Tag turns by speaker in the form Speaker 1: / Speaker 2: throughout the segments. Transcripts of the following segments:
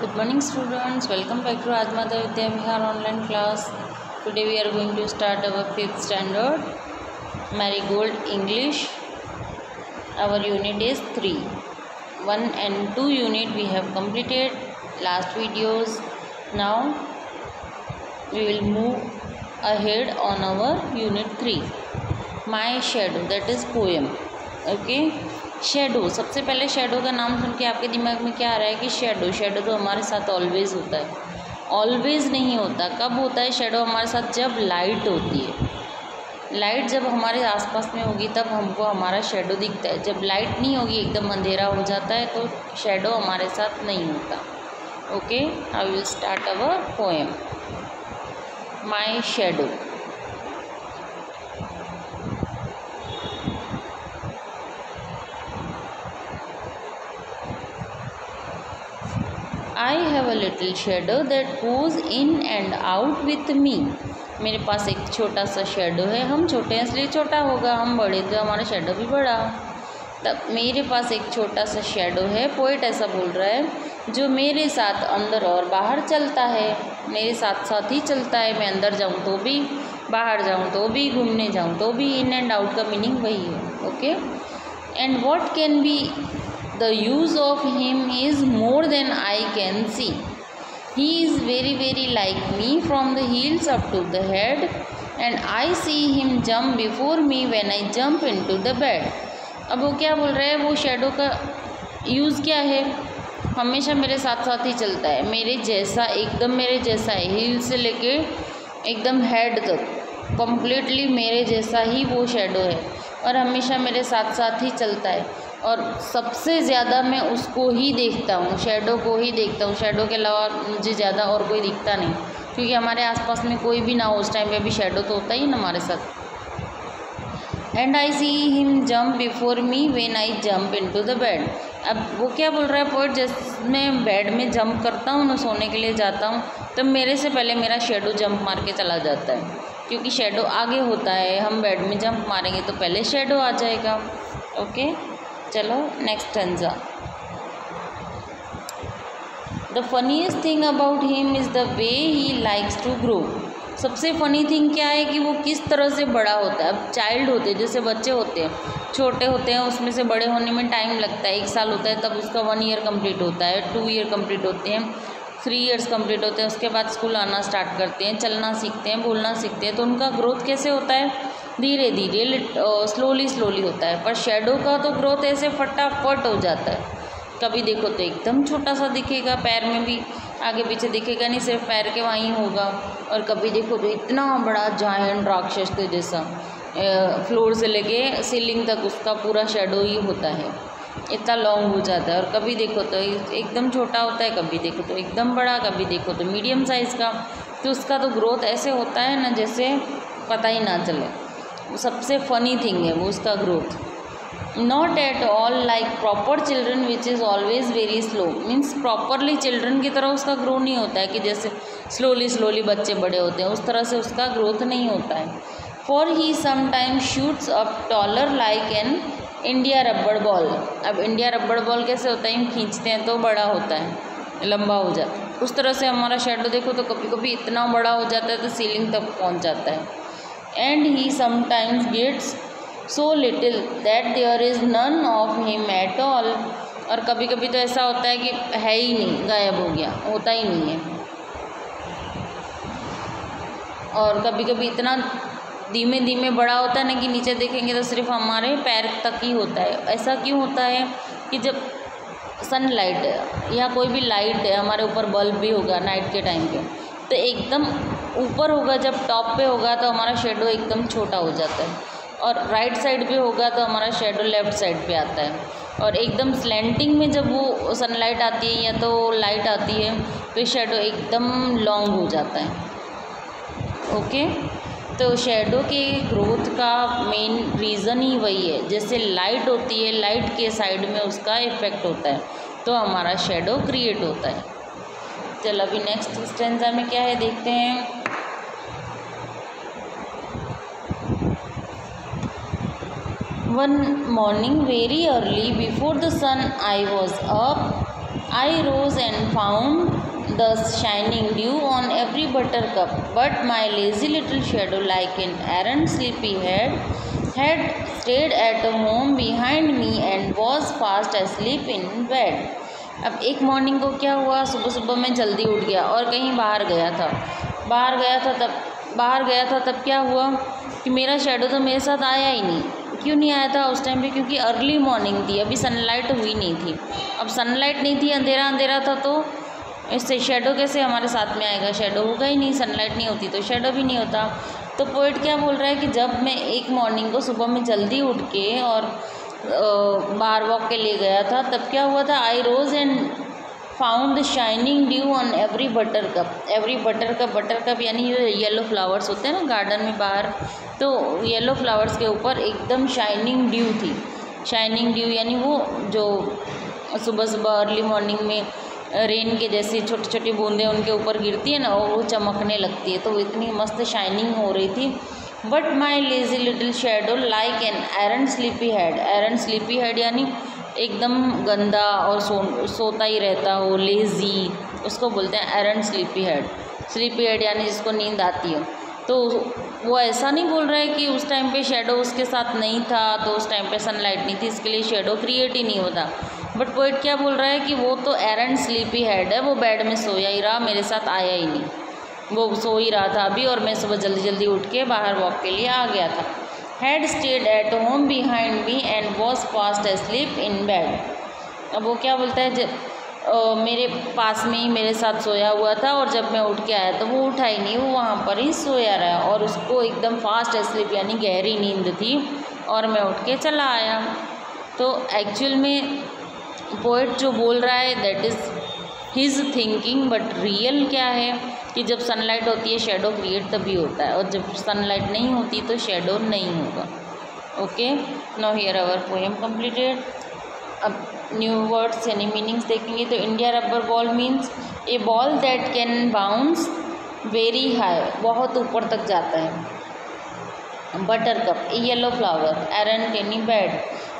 Speaker 1: Good morning students, welcome back to Admata Vidya Vihar online class. Today we are going to start our fifth standard Marigold English. Our unit is 3. 1 and 2 unit we have completed last videos. Now we will move ahead on our unit 3. My shadow that is poem. Okay. Shadow सबसे पहले shadow का नाम सुन के आपके दिमाग में क्या आ रहा है कि शेडो शेडो तो हमारे साथ ऑलवेज होता है। ऑलवेज नहीं होता। कब होता है शेडो हमारे साथ जब लाइट होती है। लाइट जब हमारे आसपास में होगी, तब हमको हमारा शेडो दिखता है। जब लाइट नहीं होगी, एकदम अंधेरा हो जाता है तो शेडो हमारे साथ नहीं होता। Okay I will start our poem my shadow I have a little shadow that goes in and out with me मेरे पास एक छोटा सा शेडो है। हम छोटे हैं, इसलिए छोटा होगा। हम बड़े तो हमारा शेडो भी बड़ा। तब मेरे पास एक छोटा सा शेडो है। पोइट ऐसा बोल रहा है, जो मेरे साथ अंदर और बाहर चलता है। मेरे साथ साथ ही चलता है। मैं अंदर जाऊँ तो भी, बाहर जाऊँ तो भी, घूमने जाऊँ तो भी। इन एंड आउट का मीनिंग वही है okay and what can be the use of him is more than I can see. He is very very like me from the heels up to the head and I see him jump before me when I jump into the bed. अब वो क्या बोल रहा है वो shadow का use क्या है हमेशा मेरे साथ साथ ही चलता है मेरे जैसा एकदम मेरे जैसा है हील से लेके एकदम हेड तक कम्प्लीटली मेरे जैसा ही वो शेडो है और हमेशा मेरे साथ साथ ही चलता है और सबसे ज़्यादा मैं उसको ही देखता हूँ शेडो को ही देखता हूँ। शेडो के अलावा मुझे ज़्यादा और कोई दिखता नहीं, क्योंकि हमारे आसपास में कोई भी ना हो, उस टाइम पे भी शेडो तो होता ही ना हमारे साथ। And I see him jump before me when I jump into the bed अब वो क्या बोल रहा है पोइट जैसे मैं बेड में जंप करता हूँ ना, सोने के लिए जाता हूँ, तब मेरे से पहले मेरा शेडो जंप मार के चला जाता है। क्योंकि शेडो आगे होता है, हम बेड में जंप मारेंगे तो पहले शेडो आ जाएगा ओके चलो next stanza the funniest thing about him is the way he likes to grow सबसे फ़नी थिंग क्या है कि वो किस तरह से बड़ा होता है? अब चाइल्ड होते हैं जैसे बच्चे होते हैं, छोटे होते हैं, उसमें से बड़े होने में टाइम लगता है। एक साल होता है, तब उसका वन ईयर कंप्लीट होता है टू ईयर कंप्लीट होते हैं थ्री ईयर्स कंप्लीट होते हैं, उसके बाद स्कूल आना स्टार्ट करते हैं, चलना सीखते हैं, बोलना सीखते हैं। तो उनका ग्रोथ कैसे होता है? धीरे धीरे स्लोली स्लोली होता है। पर शेडो का तो ग्रोथ ऐसे फटाफट हो जाता है। कभी देखो तो एकदम छोटा सा दिखेगा पैर में भी, आगे पीछे दिखेगा नहीं, सिर्फ़ पैर के वहीं होगा। और कभी देखो तो इतना बड़ा जायंट राक्षस के जैसा फ्लोर से लेके सीलिंग तक उसका पूरा शेडो ही होता है। इतना लॉन्ग हो जाता है। और कभी देखो तो एकदम छोटा होता है, कभी देखो तो एकदम बड़ा, कभी देखो तो मीडियम साइज़ का। तो उसका तो ग्रोथ ऐसे होता है ना, जैसे पता ही ना चले। सबसे फ़नी थिंग है वो उसका growth not at all like proper children which is always very slow means properly children की तरह उसका ग्रो नहीं होता है कि जैसे स्लोली स्लोली बच्चे बड़े होते हैं, उस तरह से उसका ग्रोथ नहीं होता है. For he sometimes shoots up taller like an India rubber ball अब इंडिया रबड़ बॉल कैसे होता है? हम खींचते हैं तो बड़ा होता है, लंबा हो जाता है. उस तरह से हमारा शेडो देखो तो कभी कभी इतना बड़ा हो जाता है तो सीलिंग तक पहुँच जाता है. And he sometimes gets so little that there is none of him at all और कभी कभी तो ऐसा होता है कि है ही नहीं, गायब हो गया, होता ही नहीं है। और कभी कभी इतना धीमे धीमे बड़ा होता है ना कि नीचे देखेंगे तो सिर्फ़ हमारे पैर तक ही होता है। ऐसा क्यों होता है कि जब सनलाइट या कोई भी लाइट है, हमारे ऊपर बल्ब भी होगा नाइट के टाइम पे तो एकदम ऊपर होगा, जब टॉप पे होगा तो हमारा शेडो एकदम छोटा हो जाता है। और राइट साइड पे होगा तो हमारा शेडो लेफ़्ट साइड पे आता है। और एकदम स्लैंटिंग में जब वो सनलाइट आती है या तो लाइट आती है तो शेडो एकदम लॉन्ग हो जाता है। ओके तो शेडो के ग्रोथ का मेन रीज़न ही वही है। जैसे लाइट होती है लाइट के साइड में उसका इफ़ेक्ट होता है तो हमारा शेडो क्रिएट होता है। चलो, अभी नेक्स्ट स्टेंजा में क्या है देखते हैं। One morning very early before the sun I was up I rose and found the shining dew on every buttercup but my lazy little shadow like an arrant sleepy head had stayed at a home behind me and was fast asleep in bed अब एक morning को क्या हुआ? सुबह सुबह मैं जल्दी उठ गया और कहीं बाहर गया था। बाहर गया था तब, बाहर गया था तब क्या हुआ कि मेरा शेडो तो मेरे साथ आया ही नहीं। क्यों नहीं आया था उस टाइम पे? क्योंकि अर्ली मॉर्निंग थी, अभी सनलाइट हुई नहीं थी। अब सनलाइट नहीं थी अंधेरा अंधेरा था तो इससे शेडो कैसे हमारे साथ में आएगा? शेडो होगा ही नहीं सनलाइट नहीं होती तो शेडो भी नहीं होता। तो पोइट क्या बोल रहा है कि जब मैं एक मॉर्निंग को सुबह में जल्दी उठ के और बाहर वॉक के लिए गया था, तब क्या हुआ था? I rose and found the shining dew on every buttercup every buttercup buttercup यानी येलो फ्लावर्स होते हैं ना गार्डन में बाहर तो येलो फ्लावर्स के ऊपर एकदम शाइनिंग ड्यू थी। शाइनिंग ड्यू यानी वो जो सुबह सुबह अर्ली मॉर्निंग में रेन के जैसे छोटी छोटी बूंदें उनके ऊपर गिरती है ना, और वो चमकने लगती है तो इतनी मस्त शाइनिंग हो रही थी। But my lazy little shadow like an arrant sleepy head arrant sleepy head यानी एकदम गंदा और सो, सोता ही रहता हो लेज़ी उसको बोलते हैं arrant sleepy head sleepy head यानी जिसको नींद आती हो। तो वो ऐसा नहीं बोल रहा है कि उस टाइम पे शेडो उसके साथ नहीं था तो उस टाइम पे सनलाइट नहीं थी, इसके लिए शेडो क्रिएट ही नहीं होता। बट पोइट क्या बोल रहा है कि वो तो एरन स्लीपी हेड है, वो बेड में सोया ही रहा, मेरे साथ आया ही नहीं। वो सो ही रहा था अभी और मैं सुबह जल्दी जल्दी उठ के बाहर वॉक के लिए आ गया था। Had stayed at home behind me and was fast sleep in bed अब वो क्या बोलता है? जब मेरे पास में ही मेरे साथ सोया हुआ था और जब मैं उठ के आया तो वो उठा ही नहीं, वो वहाँ पर ही सोया रहा और उसको एकदम फास्ट स्लीप यानी गहरी नींद थी और मैं उठ के चला आया। तो एक्चुअल में पोइट जो बोल रहा है that is his thinking but real क्या है? कि जब सनलाइट होती है शेडो क्रिएट तभी होता है और जब सनलाइट नहीं होती तो शेडो नहीं होगा। Okay no here our poem completed अब न्यू वर्ड्स यानी मीनिंग्स देखेंगे तो India rubber ball means a ball that can bounce very high बहुत ऊपर तक जाता है। Buttercup yellow flower arrant teeny bed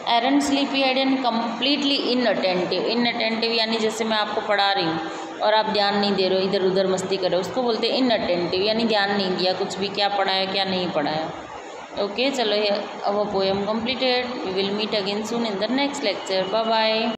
Speaker 1: arrant sleepy head and completely inattentive inattentive यानी जैसे मैं आपको पढ़ा रही हूँ। और आप ध्यान नहीं दे रहे हो, इधर उधर मस्ती कर रहे हो। उसको बोलते हैं इन अटेंटिव यानी ध्यान नहीं दिया, कुछ भी क्या पढ़ाया, क्या नहीं पढ़ाया। ओके चलो ये, अब poem completed we will meet again soon in the next lecture bye bye